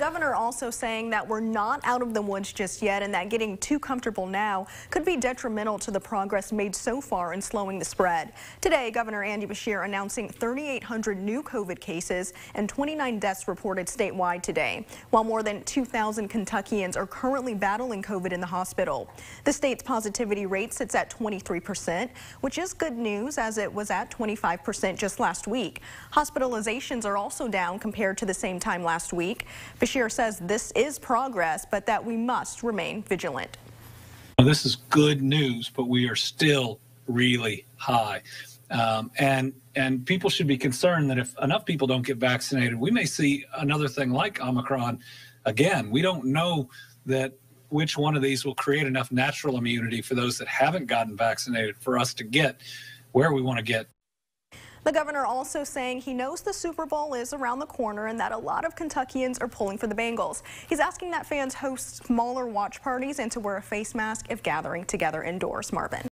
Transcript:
governor also saying that we're not out of the woods just yet and that getting too comfortable now could be detrimental to the progress made so far in slowing the spread. Today, Governor Andy Beshear announcing 3,800 new COVID cases and 29 deaths reported statewide today, while more than 2,000 Kentuckians are currently battling COVID in the hospital. The state's positivity rate sits at 23%, which is good news as it was at 25% just last week. Hospitalizations are also down compared to the same time last week. Beshear says this is progress, but that we must remain vigilant. This is good news, but we are still really high. Um, and and people should be concerned that if enough people don't get vaccinated, we may see another thing like Omicron again. We don't know that which one of these will create enough natural immunity for those that haven't gotten vaccinated for us to get where we want to get. The governor also saying he knows the Super Bowl is around the corner and that a lot of Kentuckians are pulling for the Bengals. He's asking that fans host smaller watch parties and to wear a face mask if gathering together indoors. Marvin.